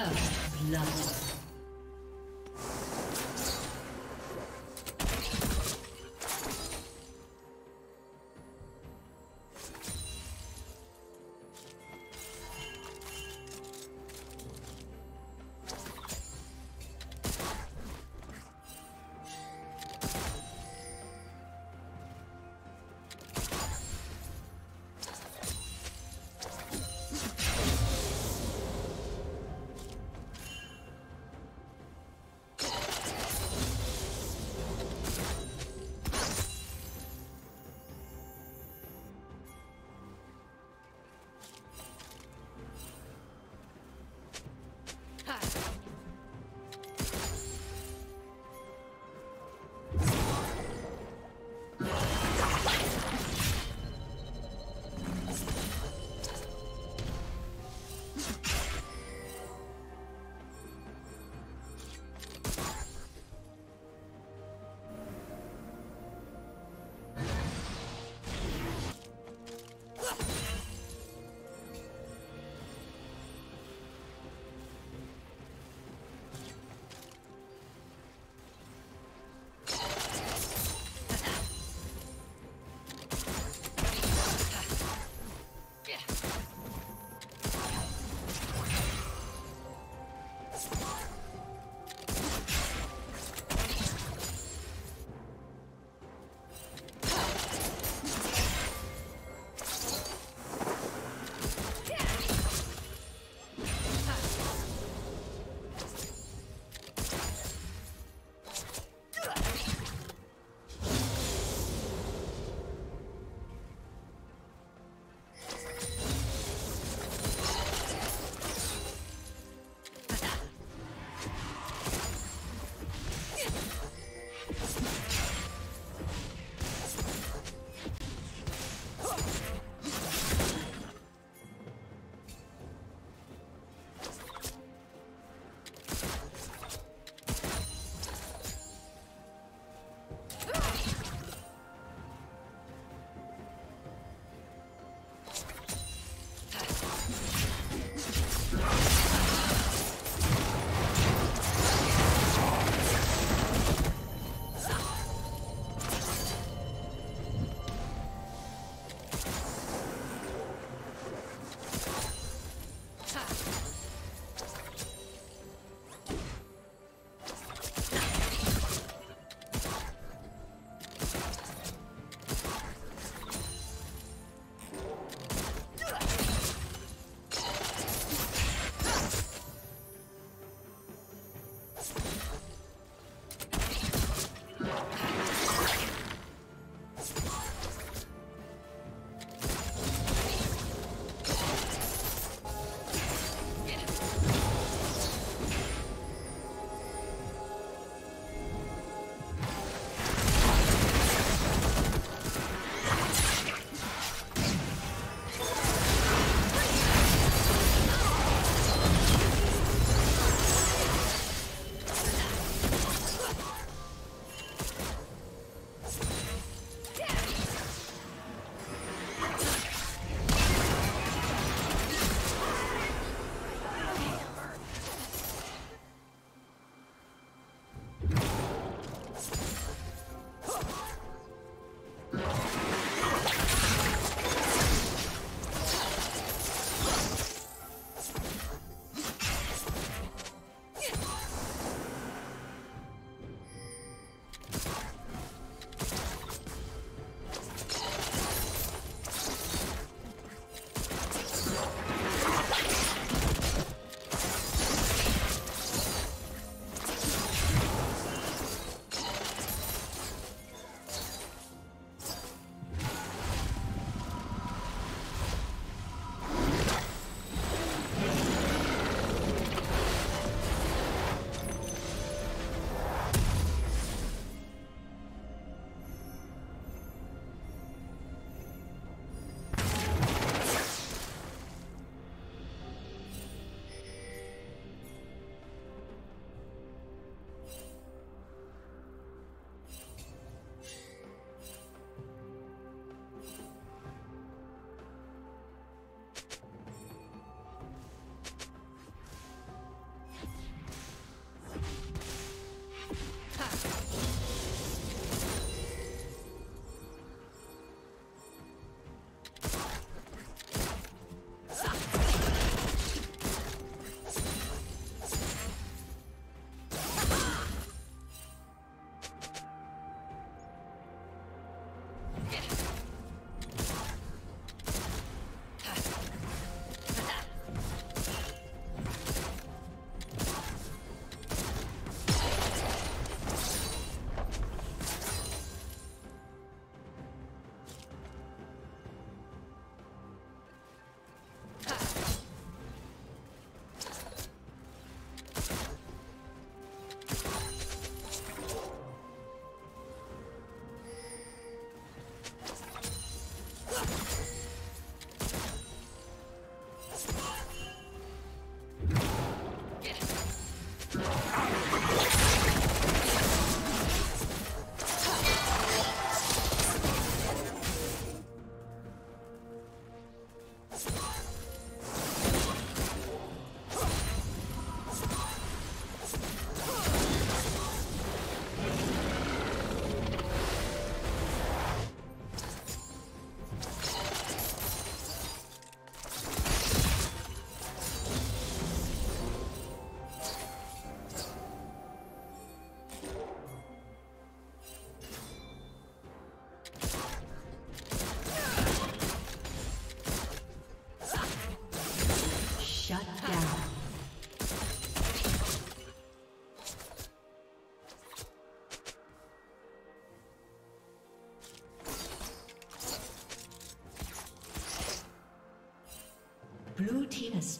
First blood.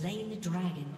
Slain the dragon.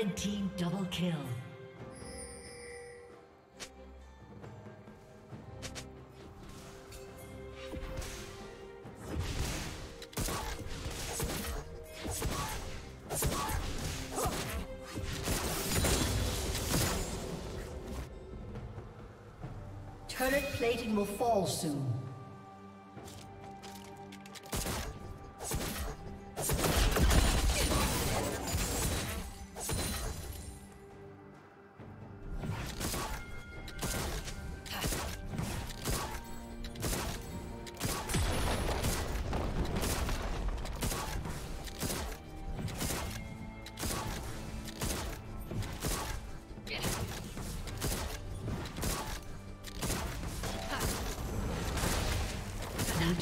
Red team double kill. Turret plating will fall soon.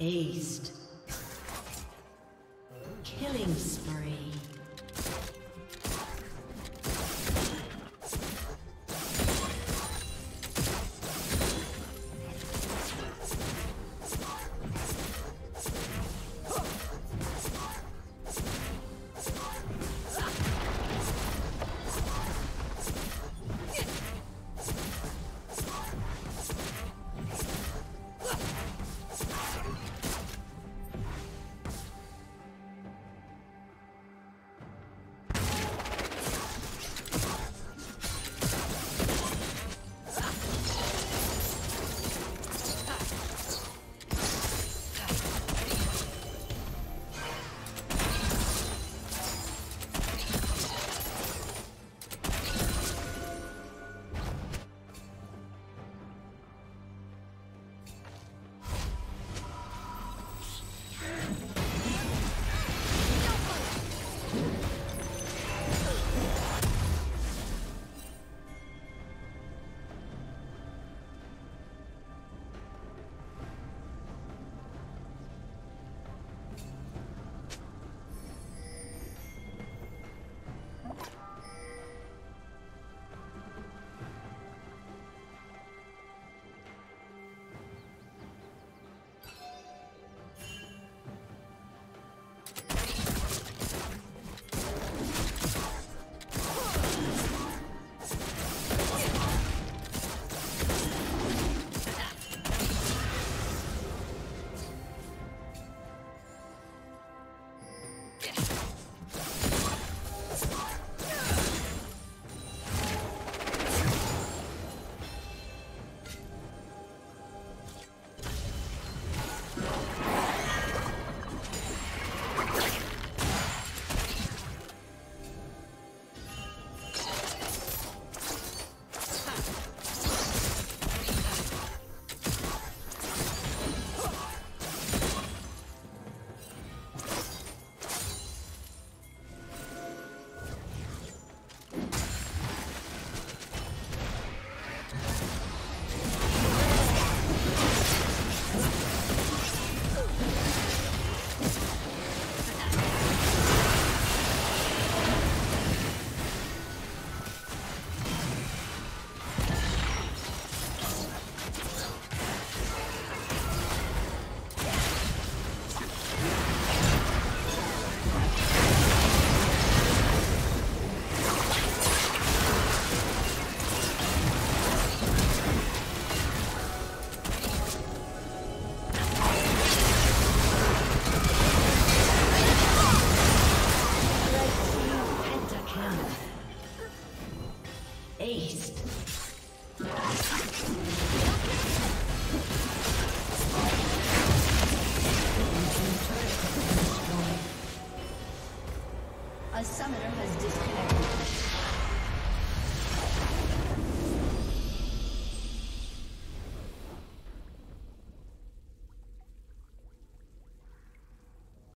Aced.